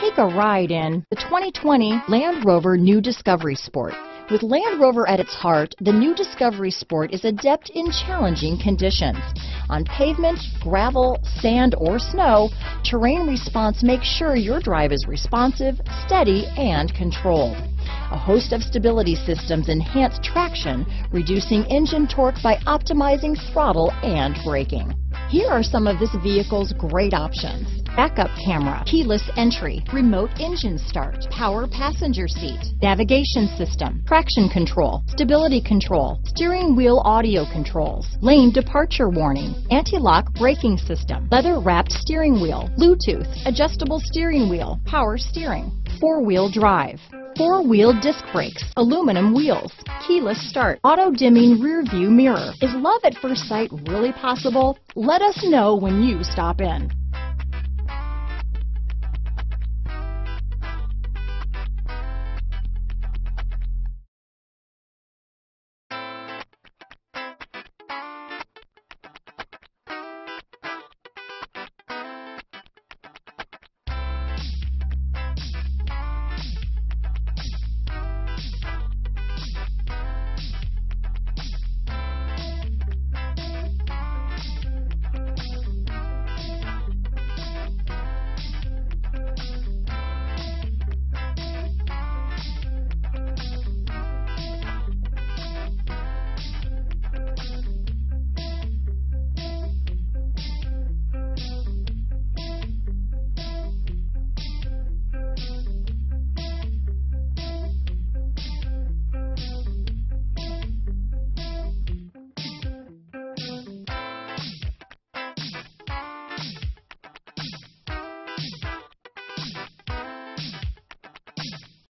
Take a ride in the 2020 Land Rover New Discovery Sport. With Land Rover at its heart, the new Discovery Sport is adept in challenging conditions. On pavement, gravel, sand, or snow, terrain response makes sure your drive is responsive, steady, and controlled. A host of stability systems enhance traction, reducing engine torque by optimizing throttle and braking. Here are some of this vehicle's great options. Backup camera, keyless entry, remote engine start, power passenger seat, navigation system, traction control, stability control, steering wheel audio controls, lane departure warning, anti-lock braking system, leather wrapped steering wheel, Bluetooth, adjustable steering wheel, power steering, four-wheel drive, four-wheel disc brakes, aluminum wheels, keyless start, auto-dimming rear view mirror. Is love at first sight really possible? Let us know when you stop in.